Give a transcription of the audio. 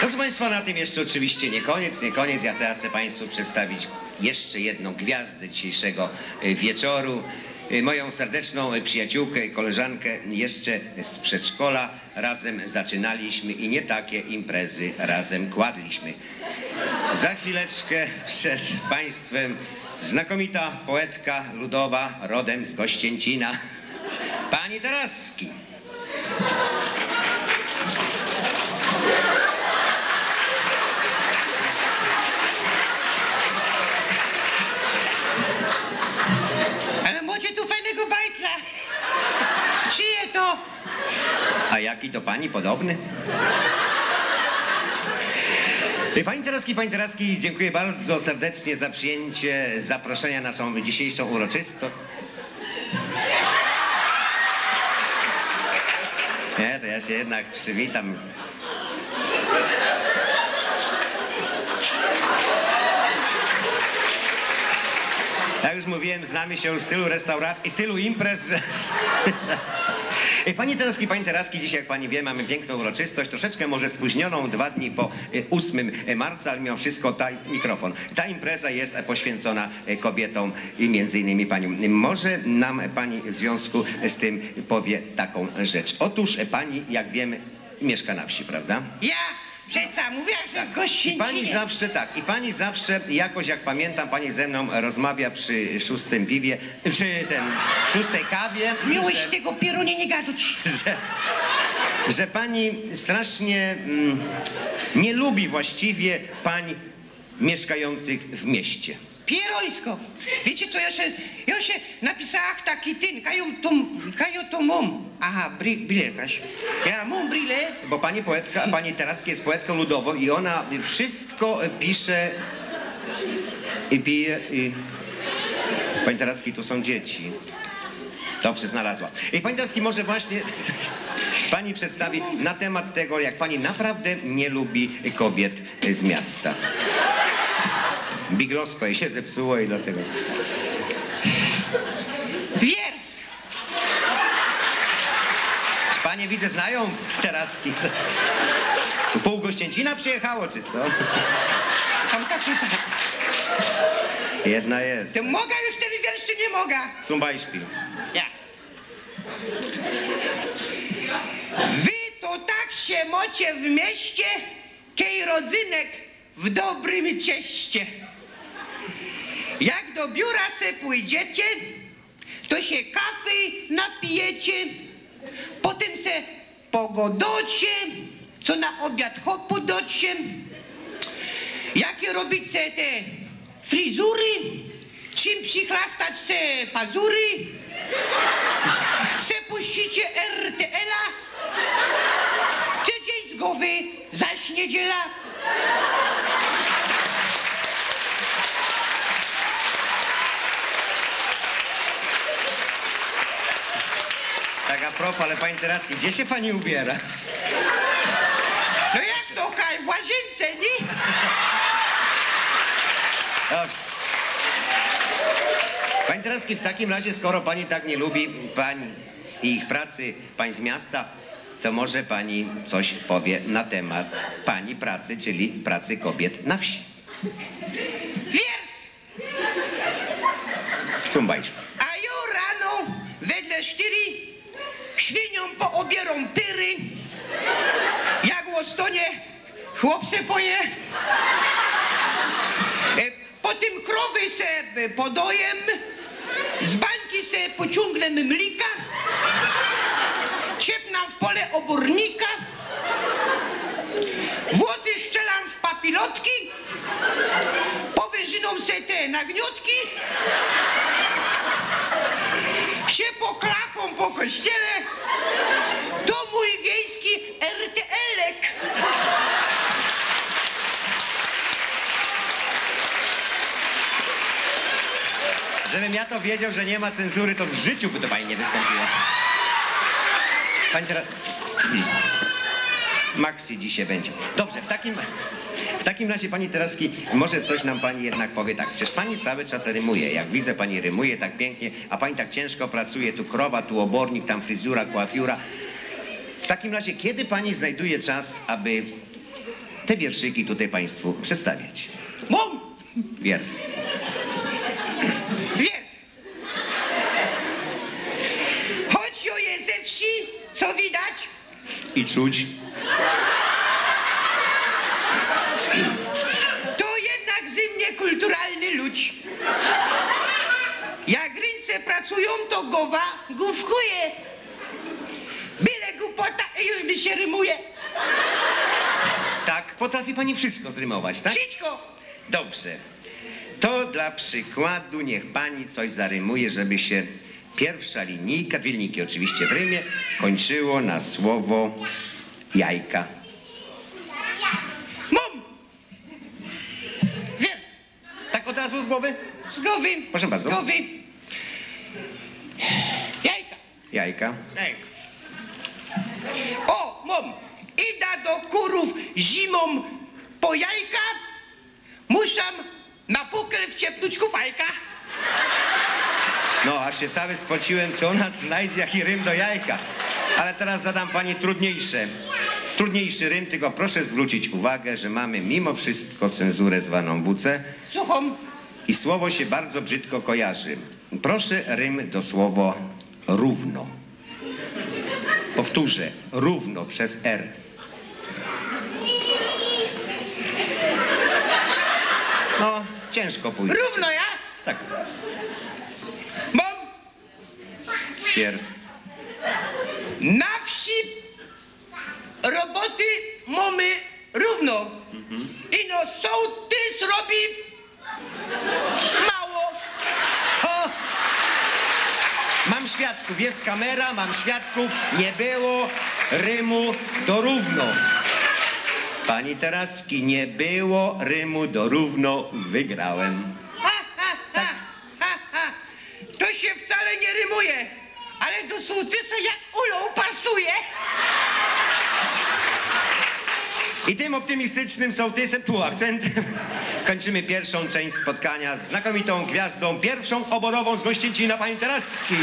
Proszę Państwa, na tym jeszcze oczywiście nie koniec, nie koniec. Ja teraz chcę Państwu przedstawić jeszcze jedną gwiazdę dzisiejszego y, wieczoru. Y, Moją serdeczną przyjaciółkę i koleżankę jeszcze z przedszkola. Razem zaczynaliśmy i nie takie imprezy razem kładliśmy. Za chwileczkę przed Państwem znakomita poetka ludowa rodem z Gościęcina, pani Taraski. Tu fajnego bajtla. Czyje to? A jaki do pani podobny? Pani Teraski, Pani Teraski, dziękuję bardzo serdecznie za przyjęcie zaproszenia na naszą dzisiejszą uroczystość. Nie, to ja się jednak przywitam. Jak już mówiłem, znamy się już z tylu restauracji i z tylu imprez, że... Ej, Pani Teraski, Pani Teraski, dzisiaj jak Pani wie, mamy piękną uroczystość, troszeczkę może spóźnioną, dwa dni po e, 8 marca, ale mimo wszystko ta, mikrofon. Ta impreza jest e, poświęcona e, kobietom i między innymi Panią. Może nam Pani w związku z tym powie taką rzecz. Otóż e, Pani, jak wiemy, mieszka na wsi, prawda? Ja przeca mówiłam, że w I gościńcinie. pani zawsze tak, i pani zawsze jakoś jak pamiętam, pani ze mną rozmawia przy szóstym piwie, przy ten szóstej kawie, Miłość że, tego pierunie nie gadać. że, że pani strasznie mm, nie lubi właściwie pań mieszkających w mieście. Pierońsko. Wiecie co, ja się, ja się napisała taki ten, kają to, mam. Aha, bri, brille jakaś. Ja mam brille. Bo pani poetka, pani jest poetką ludową i ona wszystko pisze i pije i... Pani Teraski, tu są dzieci. Dobrze znalazła. I pani Teraski może właśnie pani przedstawi na temat tego, jak pani naprawdę nie lubi kobiet z miasta. Bigrosko jej się zepsuło i dlatego... Wiersz. Panie widzę znają Teraski? Pół Gościęcina przyjechało, czy co? Są takie tak. Jedna jest. To mogę już ten wiersz, czy nie mogę? Zum Beispiel. Ja. Wy to tak się mocie w mieście, kej rodzynek w dobrym cieście. Jak do biura se pójdziecie, to się kawy napijecie, potem se pogodocie, co na obiad hopu docie. Jakie robić se te frizury, czym przichlastać se pazury, se puścicie RTL-a, tydzień z głowy, zaś niedziela. Propos, ale pani Teraski, gdzie się pani ubiera? No jak to, kaj, w łazience, nie? Dobrze. Pani Teraski, w takim razie, skoro pani tak nie lubi pań i ich pracy, pań z miasta, to może pani coś powie na temat pani pracy, czyli pracy kobiet na wsi. Wiersz. Zum Beispiel. A jo rano wedle sztyry świniom poobierą pyry. Jak łostonie chłopce poje. E, Potem krowy se e, podojem, z bańki se pociągnę mlika, ciepnam w pole obornika, włosy szczelam w papilotki, powyżyną se te nagniotki, się poklapą po kościele, to mój wiejski RTL-ek. Żebym ja to wiedział, że nie ma cenzury, to w życiu by to pani nie wystąpiła. Pani teraz... Maxi dzisiaj będzie. Dobrze, w takim, w takim razie pani Teraski, może coś nam pani jednak powie tak. Przecież pani cały czas rymuje. Jak widzę, pani rymuje tak pięknie, a pani tak ciężko pracuje. Tu krowa, tu obornik, tam fryzura, coiffura. W takim razie, kiedy pani znajduje czas, aby te wierszyki tutaj Państwu przedstawiać. Mum, Wiersz. wiesz. Choć jest ze wsi, co widać? I czuć. To jednak ze mnie kulturalny ludź. Jak ręce pracują, to głowa główkuje. Byle głupota i już mi się rymuje. Tak, potrafi Pani wszystko zrymować, tak? Wszystko. Dobrze. To dla przykładu niech pani coś zarymuje, żeby się pierwsza linijka, dwie linijki oczywiście w rymie, kończyło na słowo jajka. Głowy? z głowy. Proszę bardzo. Z głowy. Jajka. Jajka. Jajka. O, mum. Idę do kurów zimą po jajka. Muszę na pukel wciepnąć kufajka. No, aż się cały spociłem, co ona znajdzie, jaki rym do jajka. Ale teraz zadam pani trudniejsze. Trudniejszy rym, tylko proszę zwrócić uwagę, że mamy mimo wszystko cenzurę zwaną WC Słucham. I słowo się bardzo brzydko kojarzy. Proszę rym do słowo równo. Powtórzę, równo przez R. No, ciężko pójdzie. Równo ja? Tak, Mum. pierw. Na wsi roboty mamy równo. I no sołtys robi mało. O! Mam świadków, jest kamera, mam świadków, nie było rymu do równo. Pani Teraski, nie było rymu do równo, wygrałem. Ha, ha, ha, ha, ha. To się wcale nie rymuje, ale do sołtysa jak ulą pasuje. I tym optymistycznym sołtysem, tu akcentem, kończymy pierwszą część spotkania z znakomitą gwiazdą, pierwszą oborową z Gościecina, pani Teraski.